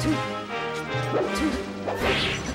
two, two.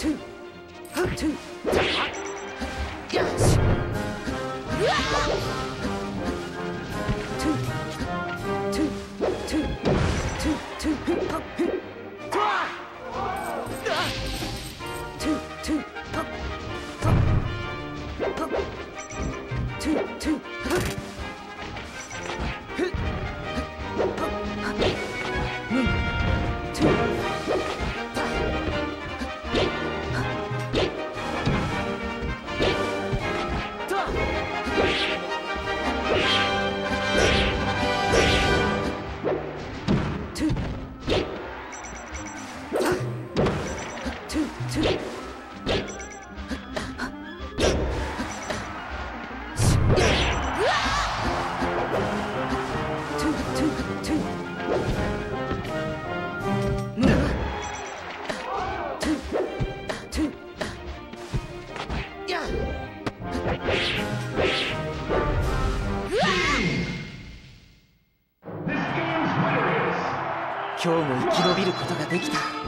two, two. Yes. ことができた。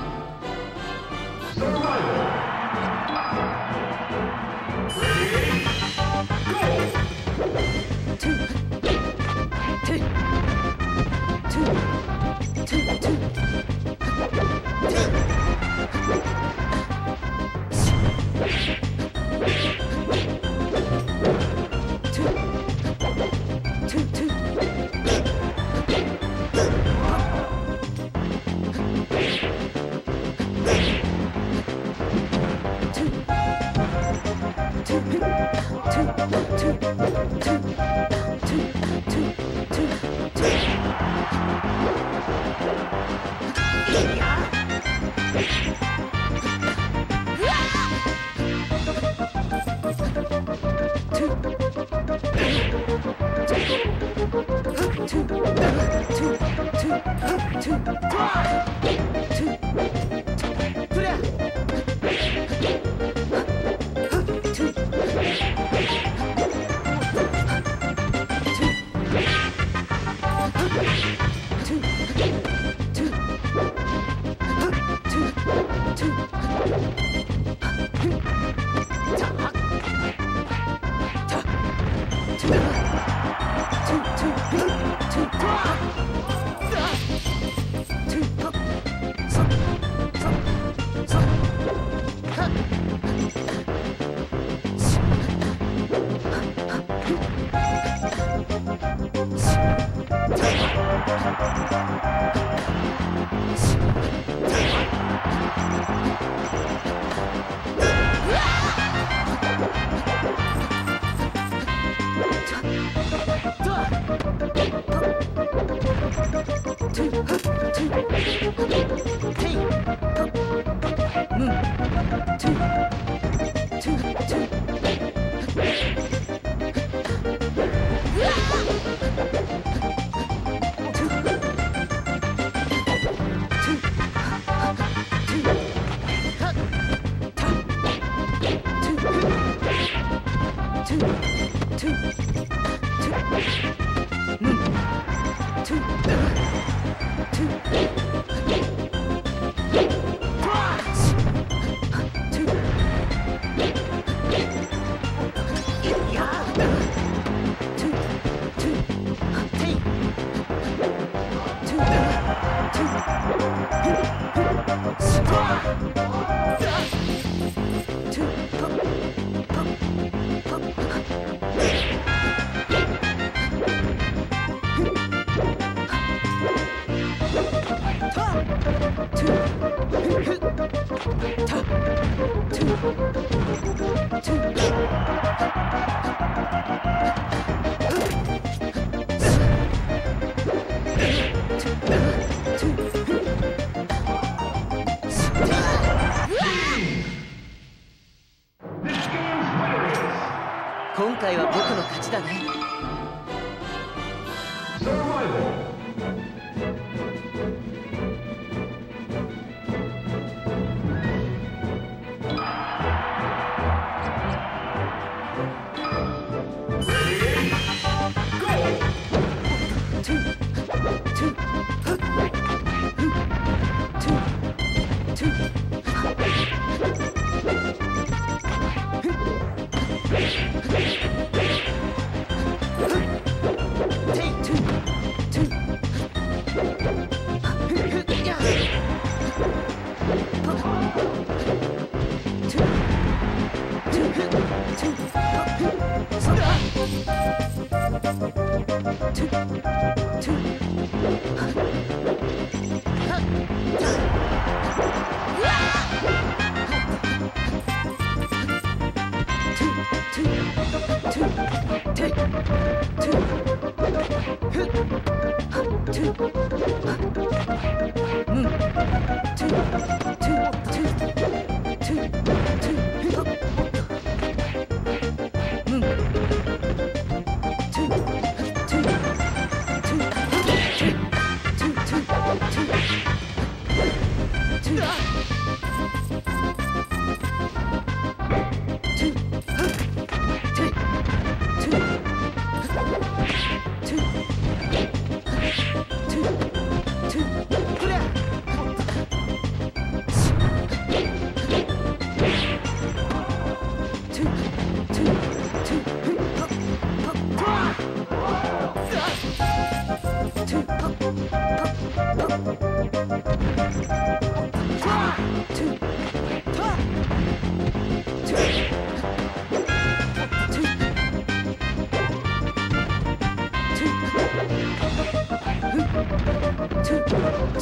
too. 今回は僕の勝ちだね。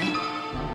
Thank you.